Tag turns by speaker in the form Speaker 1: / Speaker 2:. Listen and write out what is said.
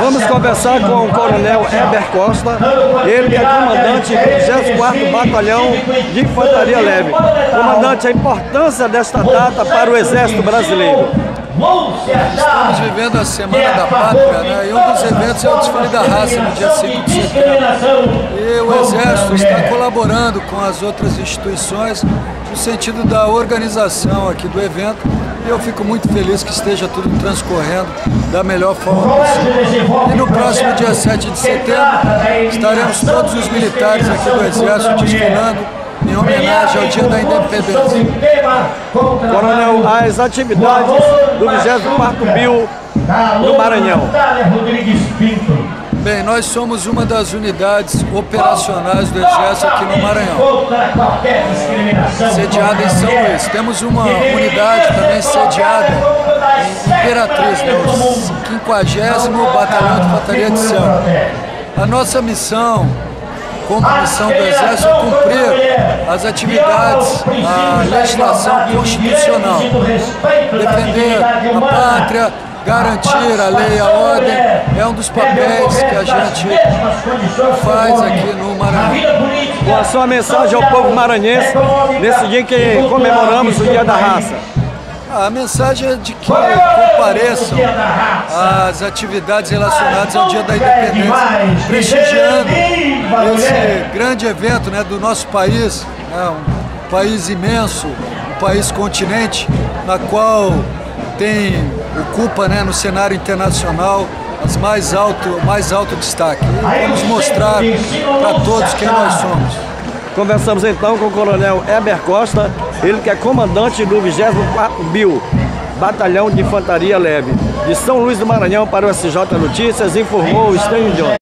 Speaker 1: Vamos conversar com o Coronel Heber Costa, ele que é comandante do 24º Batalhão de Infantaria Leve. Comandante, a importância desta data para o Exército Brasileiro.
Speaker 2: Estamos vivendo a Semana da Pátria, né? E um dos eventos é o desfile da raça no dia 5 de setembro. E o Exército está colaborando com as outras instituições no sentido da organização aqui do evento. E eu fico muito feliz que esteja tudo transcorrendo da melhor forma possível. E no próximo dia 7 de setembro estaremos todos os militares aqui do Exército desfilando em homenagem ao Dia da Independência.
Speaker 1: Coronel, as atividades do 24º BIL do Maranhão.
Speaker 2: Bem, nós somos uma das unidades operacionais do Exército aqui no Maranhão, sediada em São Luís. Temos uma unidade também sediada em Imperatriz, né, o 50 Batalhão de Infantaria de Céu. A nossa missão como missão do Exército é cumprir as atividades, a legislação constitucional, defender a pátria, garantir a lei e a ordem, é um dos papéis que a gente faz aqui no Maranhão.
Speaker 1: Com a sua mensagem ao povo maranhense, nesse dia que comemoramos o Dia da Raça.
Speaker 2: A mensagem é de que compareçam às atividades relacionadas ao Dia da Independência, prestigiando esse grande evento né, do nosso país, né, um país imenso, um país continente, na qual tem, ocupa né, no cenário internacional as mais alto, mais alto destaque. E vamos mostrar para todos quem nós somos.
Speaker 1: Conversamos então com o Coronel Heber Costa, ele que é comandante do 24 BIL, Batalhão de Infantaria Leve. De São Luís do Maranhão para o SJ Notícias, informou o Estênio John.